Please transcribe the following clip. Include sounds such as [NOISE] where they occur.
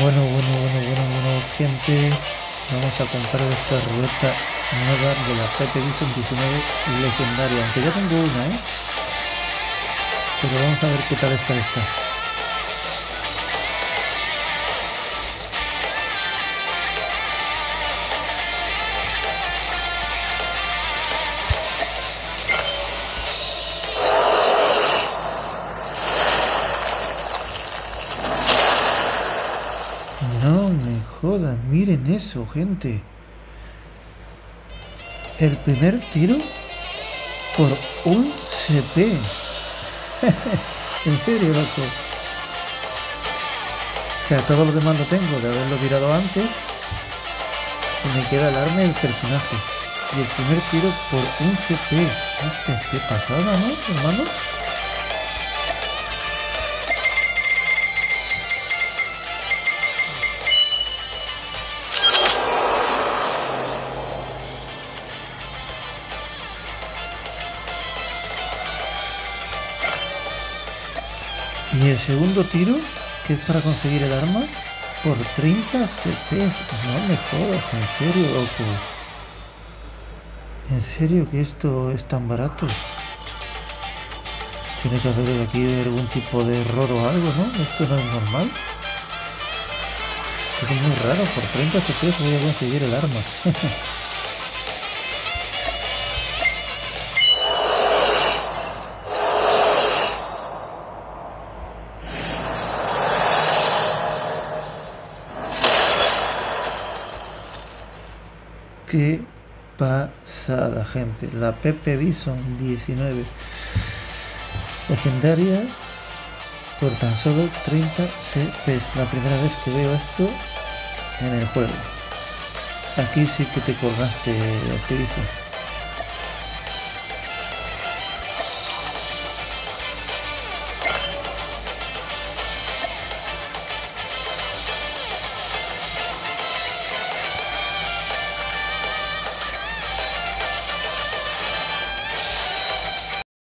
Bueno, bueno, bueno, bueno, bueno, gente. Vamos a comprar esta ruleta nueva de la Pepe Vision 19 legendaria. Aunque ya tengo una, ¿eh? Pero vamos a ver qué tal está esta. No me jodas, miren eso, gente. El primer tiro por un CP. [LAUGHS] en serio, loco. O sea, todo lo demás lo tengo de haberlo tirado antes. Y me queda el arma y el personaje. Y el primer tiro por un CP. Hostia, qué pasada, ¿no, hermano? Y el segundo tiro, que es para conseguir el arma, por 30 CP. No me jodas, en serio, loco. En serio que esto es tan barato. Tiene que haber aquí algún tipo de error o algo, ¿no? Esto no es normal. Esto es muy raro. Por 30 CP voy a conseguir el arma. [LAUGHS] Qué pasada, gente. La Pepe Bison 19. Legendaria por tan solo 30 CPs. La primera vez que veo esto en el juego. Aquí sí que te corraste, este vicio.